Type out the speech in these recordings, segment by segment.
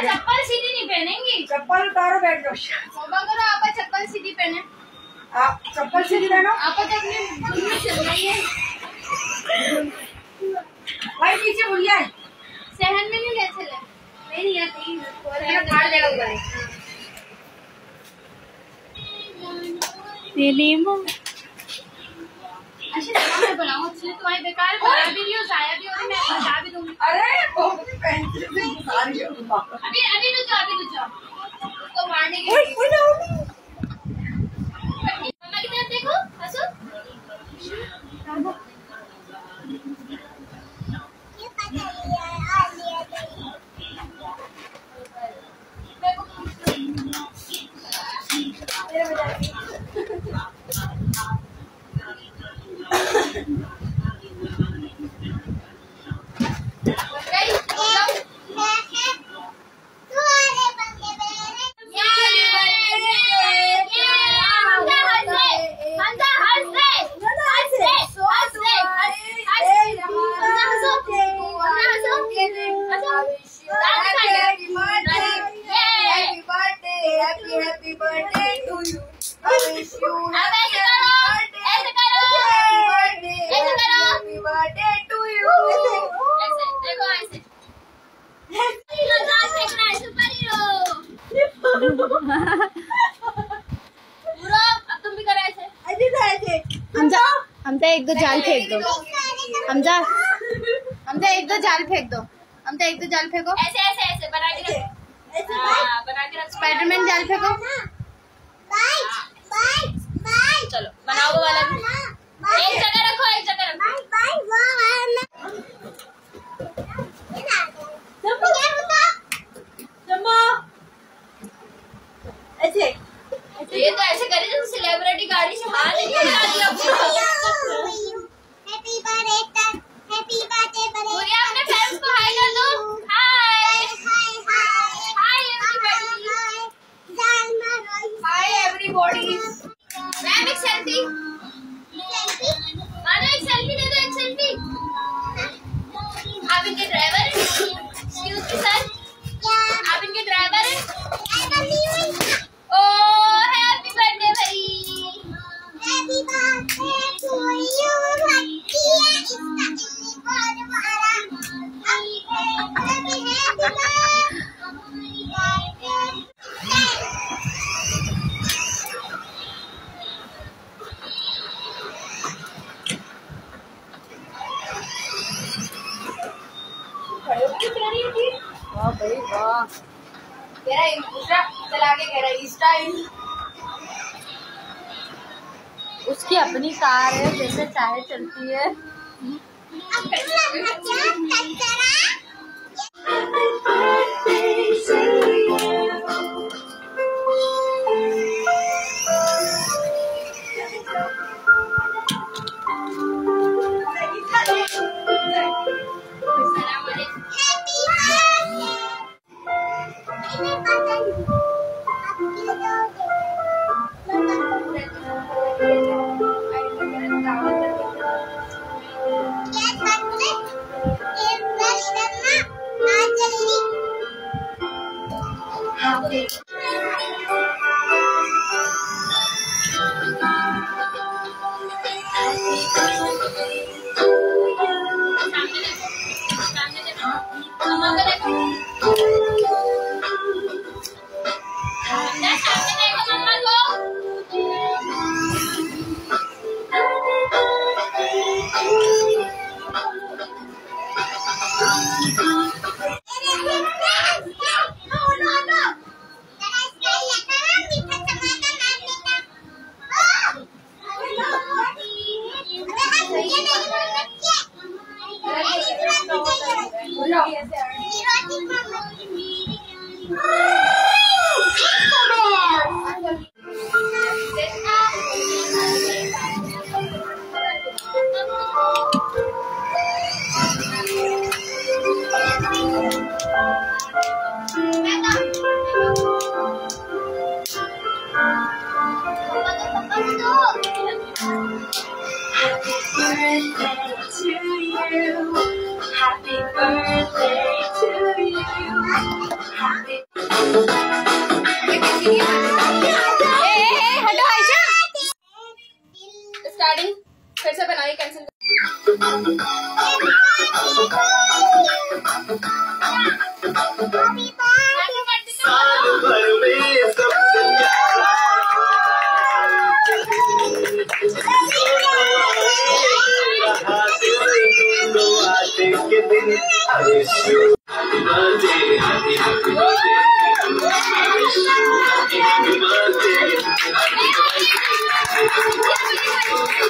चप्पल सीधी नहीं पहनेंगी। चप्पल उतारो बैठ जाओ तौबा करो आप चप्पल सीधी पहने। आप चप्पल सीधी पहनो। आप तो अपने चल रही है। भाई पीछे भूलिया है। सहन में नहीं ले चले मैं नहीं आती मैंने फाड़ देगा ऊपर अच्छा चलो मैं बनाऊँ इसलिए तुम्हारी बेकार बना भी रही हो जाया भी हो मैं बता भी दूँगी। अरे बहुत पेंसिल से घुसा रही अभी अभी रुक जाओ अभी रुक जाओ। उसको मारने के लिए पूरा अब भी करो ऐसे हमजा हमजा एक दो जाल फेंक दो। हमजा हमजा एक दो जाल फेंक दो। हमजा एक दो जाल फेंको। ऐसे ऐसे ऐसे बना के रखो। हाँ, बना के रखो। स्पाइडरमैन जाल फेंको। चलो बनाओ वाला भी एक जगह रखो एक जगह रखो ऐसे तो ऐसे सेलिब्रिटी गाड़ी से हाथ निकल दिया कह रहा है इंस्टा चला के कह रहा है इंस्टा उसकी अपनी कार है जैसे चाहे चलती है। Thank you. No.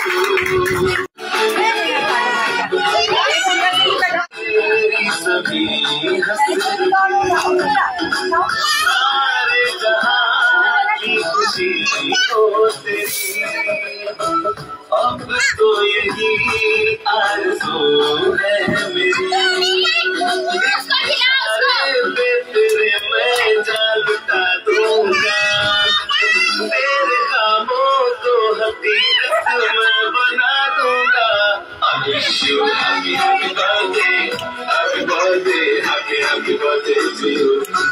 Hallelujah.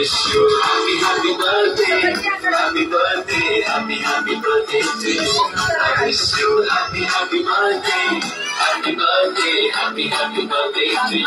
wish you happy happy birthday. Happy birthday happy happy birthday to you. I wish you happy happy birthday. Happy birthday happy happy birthday to you